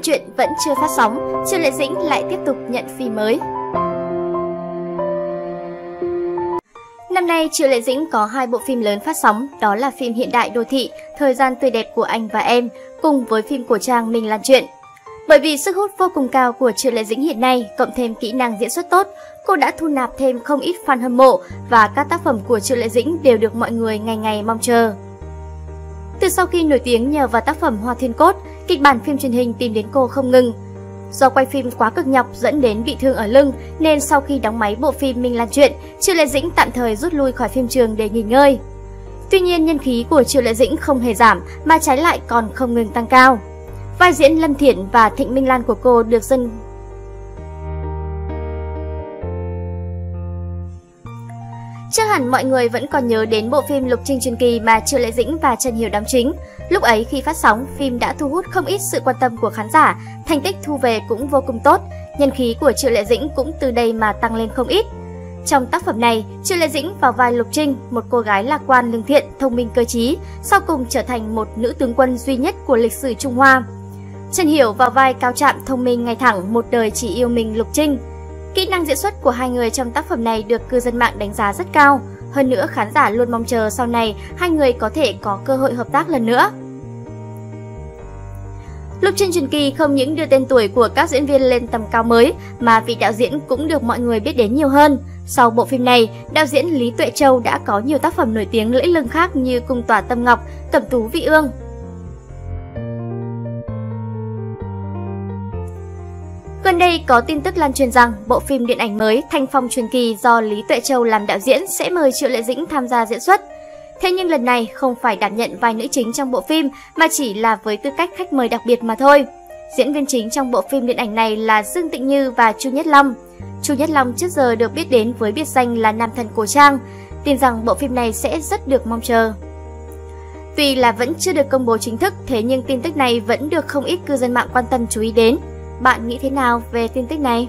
truyện vẫn chưa phát sóng, Triệu Lệ Dĩnh lại tiếp tục nhận phim mới. Năm nay, Triệu Lệ Dĩnh có hai bộ phim lớn phát sóng, đó là phim hiện đại đô thị Thời gian tươi đẹp của anh và em, cùng với phim cổ trang Minh Lan Chuyện. Bởi vì sức hút vô cùng cao của Triệu Lệ Dĩnh hiện nay, cộng thêm kỹ năng diễn xuất tốt, cô đã thu nạp thêm không ít fan hâm mộ và các tác phẩm của Triệu Lệ Dĩnh đều được mọi người ngày ngày mong chờ. Từ sau khi nổi tiếng nhờ vào tác phẩm Hoa Thiên Cốt, kịch bản phim truyền hình tìm đến cô không ngừng. Do quay phim quá cực nhọc dẫn đến bị thương ở lưng, nên sau khi đóng máy bộ phim Minh Lan Chuyện, Triệu Lệ Dĩnh tạm thời rút lui khỏi phim trường để nghỉ ngơi. Tuy nhiên, nhân khí của Triệu Lệ Dĩnh không hề giảm, mà trái lại còn không ngừng tăng cao. Vai diễn Lâm Thiện và Thịnh Minh Lan của cô được dân Chắc hẳn mọi người vẫn còn nhớ đến bộ phim Lục Trinh truyền kỳ mà Triệu Lệ Dĩnh và Trần Hiểu đóng chính. Lúc ấy khi phát sóng, phim đã thu hút không ít sự quan tâm của khán giả, thành tích thu về cũng vô cùng tốt, nhân khí của Triệu Lệ Dĩnh cũng từ đây mà tăng lên không ít. Trong tác phẩm này, Triệu Lệ Dĩnh vào vai Lục Trinh, một cô gái lạc quan lương thiện, thông minh cơ trí, sau cùng trở thành một nữ tướng quân duy nhất của lịch sử Trung Hoa. Trần Hiểu vào vai cao trạm thông minh ngay thẳng, một đời chỉ yêu mình Lục Trinh. Kỹ năng diễn xuất của hai người trong tác phẩm này được cư dân mạng đánh giá rất cao. Hơn nữa khán giả luôn mong chờ sau này hai người có thể có cơ hội hợp tác lần nữa. Lục Trinh truyền kỳ không những đưa tên tuổi của các diễn viên lên tầm cao mới mà vị đạo diễn cũng được mọi người biết đến nhiều hơn. Sau bộ phim này, đạo diễn Lý Tuệ Châu đã có nhiều tác phẩm nổi tiếng lẫy lừng khác như Cung Tòa tâm ngọc, Cẩm tú vị ương, Gần đây có tin tức lan truyền rằng bộ phim điện ảnh mới Thanh Phong truyền kỳ do Lý Tuệ Châu làm đạo diễn sẽ mời Triệu Lệ Dĩnh tham gia diễn xuất. Thế nhưng lần này không phải đảm nhận vai nữ chính trong bộ phim mà chỉ là với tư cách khách mời đặc biệt mà thôi. Diễn viên chính trong bộ phim điện ảnh này là Dương Tịnh Như và Chu Nhất Long. Chu Nhất Long trước giờ được biết đến với biệt danh là nam thần cổ trang, tin rằng bộ phim này sẽ rất được mong chờ. Tuy là vẫn chưa được công bố chính thức, thế nhưng tin tức này vẫn được không ít cư dân mạng quan tâm chú ý đến. Bạn nghĩ thế nào về tin tức này?